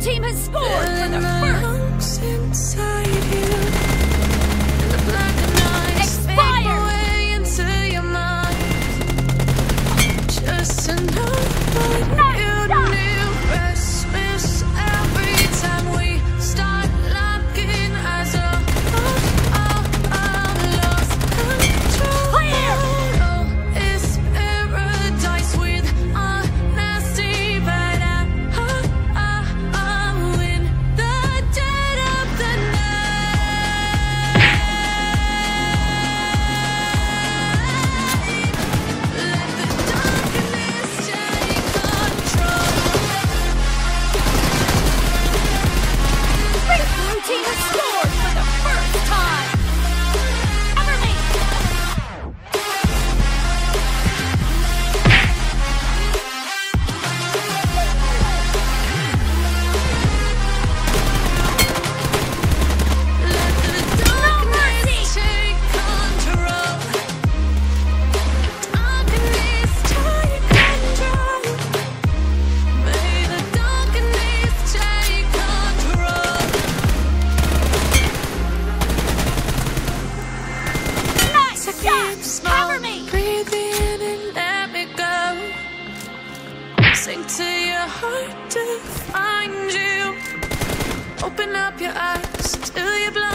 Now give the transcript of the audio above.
team has scored for the first. to your heart to find you. Open up your eyes till you're blind.